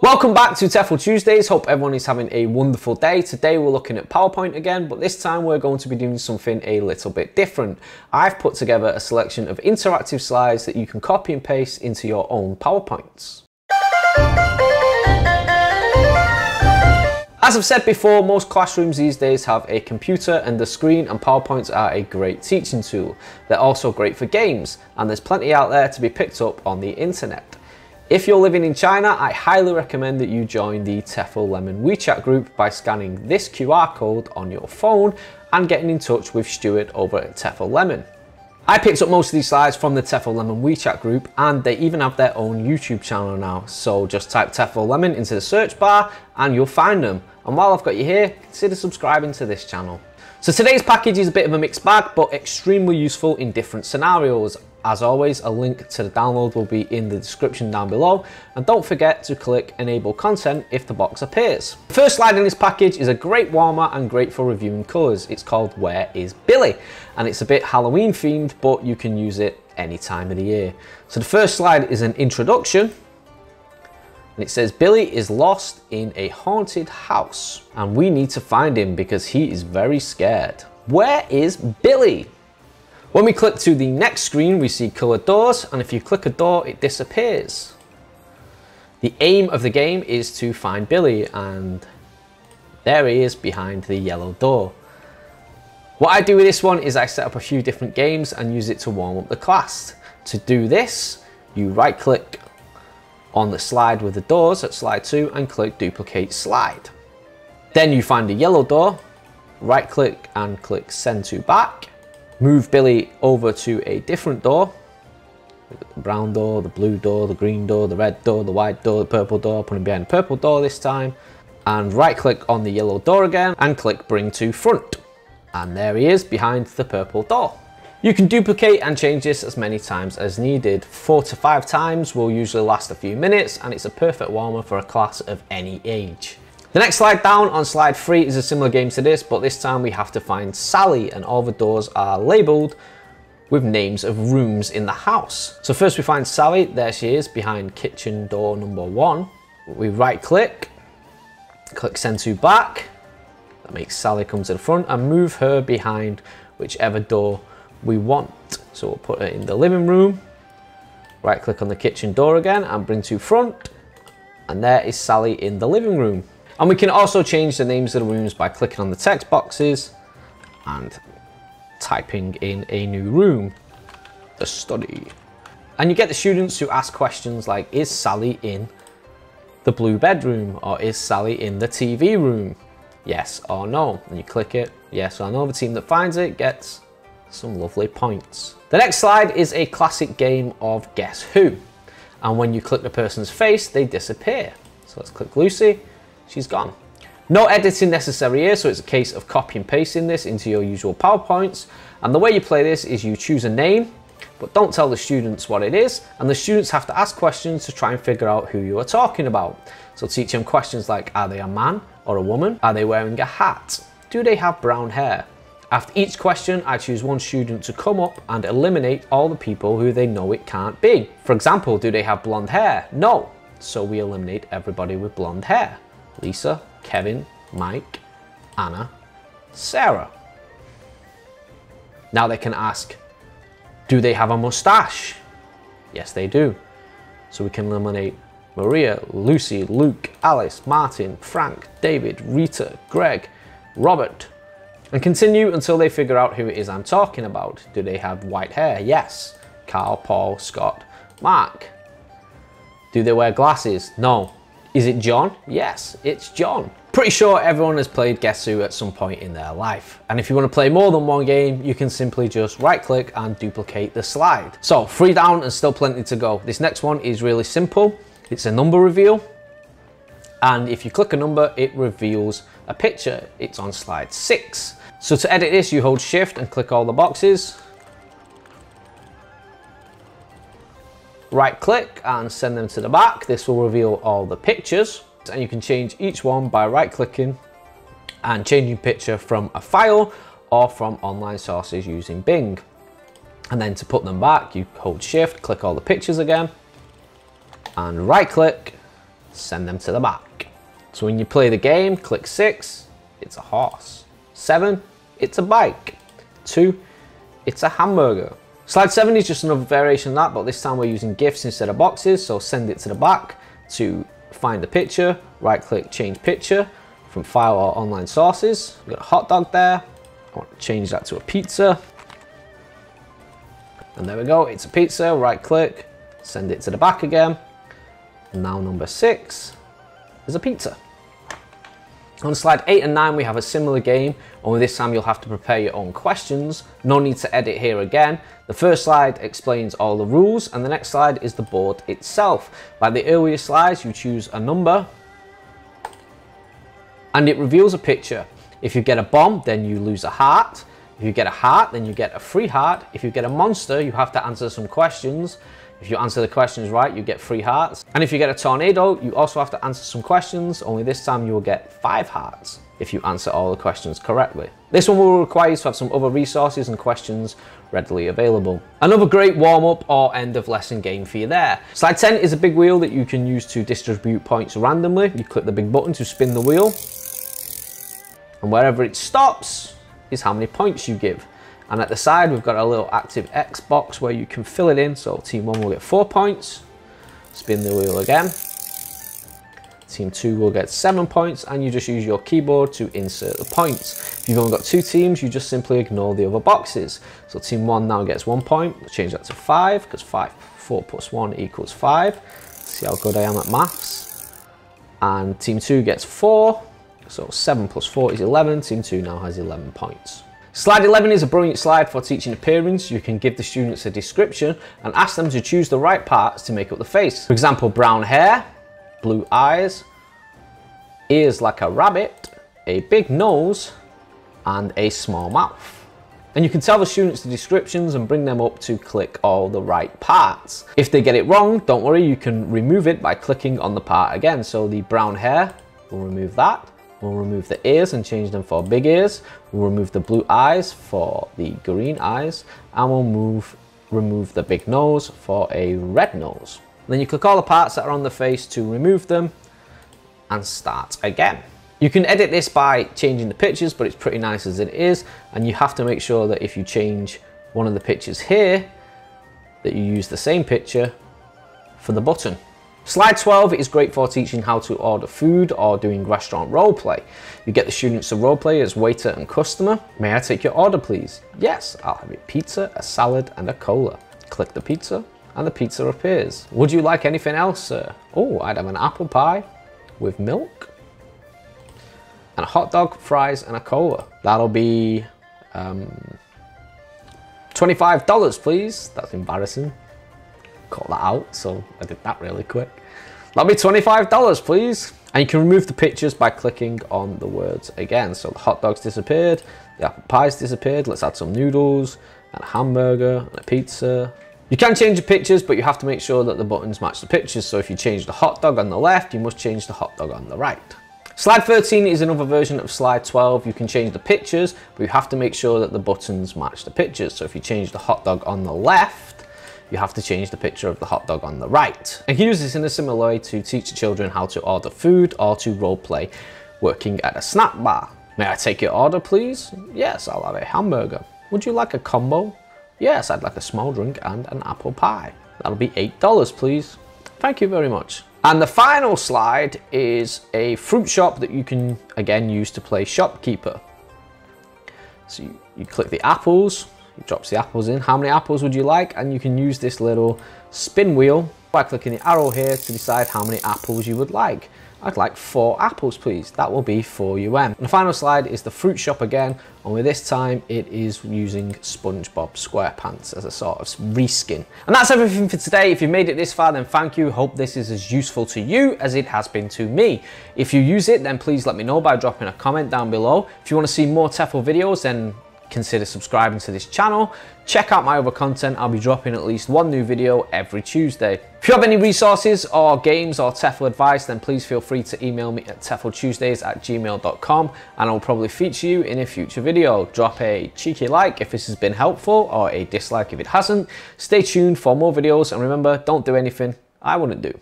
Welcome back to TEFL Tuesdays. Hope everyone is having a wonderful day. Today we're looking at PowerPoint again, but this time we're going to be doing something a little bit different. I've put together a selection of interactive slides that you can copy and paste into your own PowerPoints. As I've said before, most classrooms these days have a computer and the screen and PowerPoints are a great teaching tool. They're also great for games and there's plenty out there to be picked up on the internet. If you're living in China, I highly recommend that you join the TEFL Lemon WeChat group by scanning this QR code on your phone and getting in touch with Stuart over at TEFL Lemon. I picked up most of these slides from the TEFL Lemon WeChat group and they even have their own YouTube channel now. So just type TEFL Lemon into the search bar and you'll find them. And while I've got you here, consider subscribing to this channel. So today's package is a bit of a mixed bag, but extremely useful in different scenarios. As always, a link to the download will be in the description down below. And don't forget to click enable content if the box appears. The first slide in this package is a great warmer and great for reviewing colours. It's called Where is Billy? And it's a bit Halloween themed, but you can use it any time of the year. So the first slide is an introduction. And it says Billy is lost in a haunted house and we need to find him because he is very scared. Where is Billy? When we click to the next screen, we see colored doors, and if you click a door, it disappears. The aim of the game is to find Billy, and there he is behind the yellow door. What I do with this one is I set up a few different games and use it to warm up the class. To do this, you right click on the slide with the doors at slide 2 and click duplicate slide. Then you find the yellow door, right click and click send to back move Billy over to a different door. The brown door, the blue door, the green door, the red door, the white door, the purple door, put him behind the purple door this time. And right click on the yellow door again and click bring to front. And there he is behind the purple door. You can duplicate and change this as many times as needed. Four to five times will usually last a few minutes and it's a perfect warmer for a class of any age. The next slide down on slide three is a similar game to this, but this time we have to find Sally and all the doors are labeled with names of rooms in the house. So first we find Sally, there she is behind kitchen door number one. We right click, click send to back, that makes Sally come to the front and move her behind whichever door we want. So we'll put her in the living room, right click on the kitchen door again and bring to front. And there is Sally in the living room. And we can also change the names of the rooms by clicking on the text boxes and typing in a new room, the study. And you get the students who ask questions like, is Sally in the blue bedroom? Or is Sally in the TV room? Yes or no. And you click it, yes or no. The team that finds it gets some lovely points. The next slide is a classic game of Guess Who. And when you click the person's face, they disappear. So let's click Lucy she's gone. No editing necessary here, so it's a case of copy and pasting this into your usual PowerPoints. And the way you play this is you choose a name, but don't tell the students what it is, and the students have to ask questions to try and figure out who you are talking about. So teach them questions like, are they a man or a woman? Are they wearing a hat? Do they have brown hair? After each question, I choose one student to come up and eliminate all the people who they know it can't be. For example, do they have blonde hair? No. So we eliminate everybody with blonde hair. Lisa, Kevin, Mike, Anna, Sarah. Now they can ask, do they have a mustache? Yes, they do. So we can eliminate Maria, Lucy, Luke, Alice, Martin, Frank, David, Rita, Greg, Robert, and continue until they figure out who it is I'm talking about. Do they have white hair? Yes. Carl, Paul, Scott, Mark. Do they wear glasses? No. Is it John? Yes, it's John. Pretty sure everyone has played Guess Who at some point in their life. And if you want to play more than one game, you can simply just right click and duplicate the slide. So three down and still plenty to go. This next one is really simple. It's a number reveal. And if you click a number, it reveals a picture. It's on slide six. So to edit this, you hold shift and click all the boxes. Right click and send them to the back. This will reveal all the pictures and you can change each one by right clicking and changing picture from a file or from online sources using Bing. And then to put them back, you hold shift, click all the pictures again and right click, send them to the back. So when you play the game, click six, it's a horse. Seven, it's a bike. Two, it's a hamburger. Slide seven is just another variation of that, but this time we're using GIFs instead of boxes. So send it to the back to find the picture, right click, change picture from file or online sources. We've got a hot dog there. I want to change that to a pizza. And there we go, it's a pizza, right click, send it to the back again. Now number six is a pizza. On slide 8 and 9 we have a similar game, only this time you'll have to prepare your own questions. No need to edit here again. The first slide explains all the rules and the next slide is the board itself. Like the earlier slides, you choose a number and it reveals a picture. If you get a bomb, then you lose a heart. If you get a heart, then you get a free heart. If you get a monster, you have to answer some questions. If you answer the questions right, you get three hearts. And if you get a tornado, you also have to answer some questions, only this time you will get five hearts if you answer all the questions correctly. This one will require you to have some other resources and questions readily available. Another great warm-up or end of lesson game for you there. Slide 10 is a big wheel that you can use to distribute points randomly. You click the big button to spin the wheel. And wherever it stops, is how many points you give. And at the side, we've got a little ActiveX box where you can fill it in. So team one will get four points. Spin the wheel again. Team two will get seven points and you just use your keyboard to insert the points. If you've only got two teams, you just simply ignore the other boxes. So team one now gets one point. We'll change that to five because five, four plus one equals five. See how good I am at maths. And team two gets four. So 7 plus 4 is 11. Team 2 now has 11 points. Slide 11 is a brilliant slide for teaching appearance. You can give the students a description and ask them to choose the right parts to make up the face. For example, brown hair, blue eyes, ears like a rabbit, a big nose, and a small mouth. And you can tell the students the descriptions and bring them up to click all the right parts. If they get it wrong, don't worry, you can remove it by clicking on the part again. So the brown hair, we'll remove that. We'll remove the ears and change them for big ears. We'll remove the blue eyes for the green eyes. And we'll move, remove the big nose for a red nose. Then you click all the parts that are on the face to remove them and start again. You can edit this by changing the pictures, but it's pretty nice as it is. And you have to make sure that if you change one of the pictures here, that you use the same picture for the button. Slide 12 is great for teaching how to order food or doing restaurant role play. You get the students to role play as waiter and customer. May I take your order please? Yes, I'll have a pizza, a salad and a cola. Click the pizza and the pizza appears. Would you like anything else, sir? Oh, I'd have an apple pie with milk and a hot dog, fries and a cola. That'll be um, $25 please. That's embarrassing cut that out, so I did that really quick. That'll be $25, please. And you can remove the pictures by clicking on the words again. So the hot dogs disappeared, the apple pies disappeared. Let's add some noodles and a hamburger and a pizza. You can change the pictures, but you have to make sure that the buttons match the pictures. So if you change the hot dog on the left, you must change the hot dog on the right. Slide 13 is another version of slide 12. You can change the pictures, but you have to make sure that the buttons match the pictures. So if you change the hot dog on the left, you have to change the picture of the hot dog on the right. And use this in a similar way to teach children how to order food or to role play working at a snack bar. May I take your order, please? Yes, I'll have a hamburger. Would you like a combo? Yes, I'd like a small drink and an apple pie. That'll be $8, please. Thank you very much. And the final slide is a fruit shop that you can, again, use to play shopkeeper. So you, you click the apples, it drops the apples in. How many apples would you like? And you can use this little spin wheel by clicking the arrow here to decide how many apples you would like. I'd like four apples, please. That will be 4 UM. And the final slide is the fruit shop again, only this time it is using SpongeBob SquarePants as a sort of reskin. And that's everything for today. If you've made it this far, then thank you. Hope this is as useful to you as it has been to me. If you use it, then please let me know by dropping a comment down below. If you want to see more TEFL videos, then consider subscribing to this channel. Check out my other content. I'll be dropping at least one new video every Tuesday. If you have any resources or games or TEFL advice, then please feel free to email me at tefltuesdays at gmail.com and I'll probably feature you in a future video. Drop a cheeky like if this has been helpful or a dislike if it hasn't. Stay tuned for more videos and remember, don't do anything I wouldn't do.